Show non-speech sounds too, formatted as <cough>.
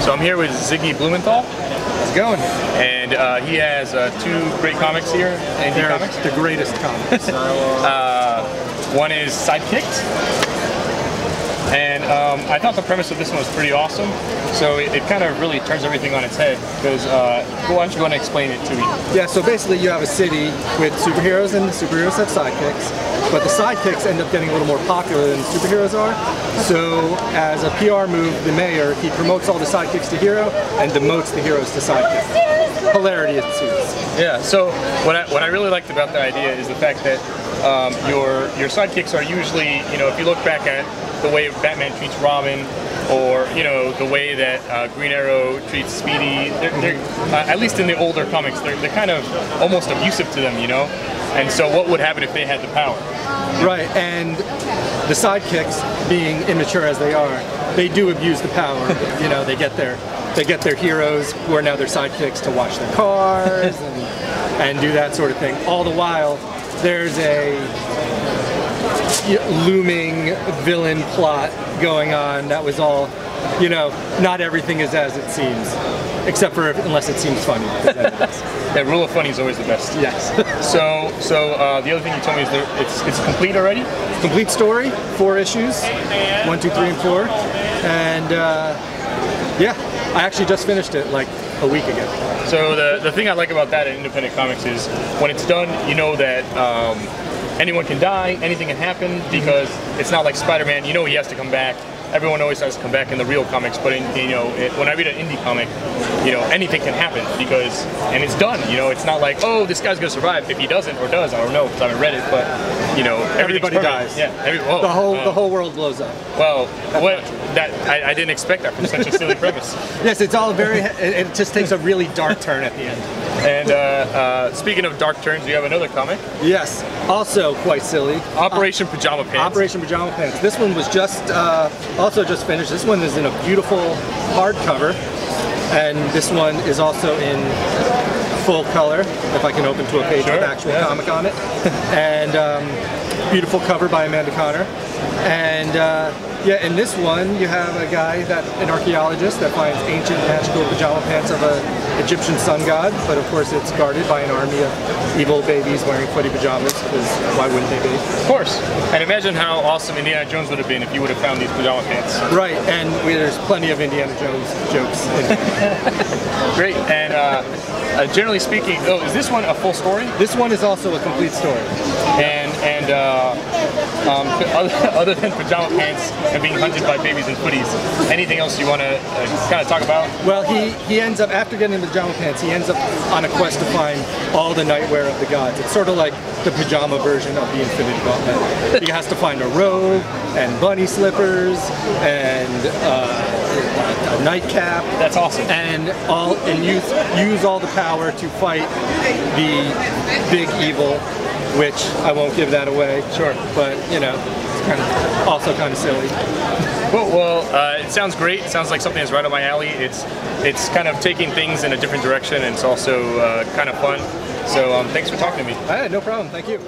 So I'm here with Ziggy Blumenthal. How's it going? And uh, he has uh, two great comics here, They're comics. the greatest comics. <laughs> Uh, one is Sidekicked. And um, I thought the premise of this one was pretty awesome. So it, it kind of really turns everything on its head. Because uh, why don't you go and explain it to me? yeah, so basically you have a city with superheroes and the superheroes have sidekicks, but the sidekicks end up getting a little more popular than the superheroes are. So as a PR move, the mayor, he promotes all the sidekicks to hero and demotes the heroes to sidekicks. Hilarity ensues. Yeah. So what I what I really liked about the idea is the fact that um, your your sidekicks are usually you know if you look back at the way Batman treats Robin. Or you know the way that uh, Green Arrow treats Speedy. They're, they're, uh, at least in the older comics, they're, they're kind of almost abusive to them, you know. And so, what would happen if they had the power? Right, and the sidekicks, being immature as they are, they do abuse the power. <laughs> you know, they get their they get their heroes who are now their sidekicks to wash their cars and, and do that sort of thing. All the while, there's a looming villain plot going on that was all, you know, not everything is as it seems, except for if, unless it seems funny. <laughs> That rule of funny is always the best. yes. <laughs> So, so uh, the other thing you told me is that it's it's complete already. Complete story, four issues, one, two, three, and four, and uh, yeah, I actually just finished it like a week ago. So the the thing I like about that in independent comics is when it's done, you know that. Um, Anyone can die, anything can happen because it's not like Spider-Man. You know he has to come back. Everyone always has to come back in the real comics, but in, you know it, when I read an indie comic, you know anything can happen because and it's done. You know it's not like oh this guy's gonna survive. If he doesn't or does, I don't know because I haven't read it. But you know Everybody perfect. dies. Yeah, every, whoa, The whole uh, the whole world blows up. Well, what that I, I didn't expect that from such a silly premise. <laughs> Yes, it's all very. It, it just takes a really dark turn at the end. And uh, uh, speaking of dark turns, we have another comic, Yes, also quite silly. Operation Pajama Pants. Operation Pajama Pants. This one was just uh, also just finished. This one is in a beautiful hardcover, and this one is also in full color. If I can open to a page Sure, with actual yeah. comic on it, and um, beautiful cover by Amanda Conner. And uh, yeah, in this one you have a guy that an archaeologist that finds ancient magical pajama pants of a Egyptian sun god, but of course it's guarded by an army of evil babies wearing footy pajamas. Because why wouldn't they be? Of course. And imagine how awesome Indiana Jones would have been if you would have found these pajama pants. Right, and we, there's plenty of Indiana Jones jokes. In <laughs> Great. And uh, uh, generally speaking, oh, is this one a full story? this one is also a complete story. And and uh, um, <laughs> other, other than pajama pants and being hunted by babies and footies, anything else you want to uh, kind of talk about? Well, he, he ends up, after getting the pajama pants, he ends up on a quest to find all the nightwear of the gods. It's sort of like the pajama version of the Infinity Gauntlet. he has to find a robe, and bunny slippers, and uh, a nightcap. That's awesome. and all and use use all the power to fight the big evil, which I won't give that away. Sure. but you know, it's kind of also kind of silly. Cool. Well, uh, it sounds great. It sounds like something that's right up my alley. It's it's kind of taking things in a different direction, and it's also uh, kind of fun. So um, thanks for talking to me. Right, no problem. Thank you.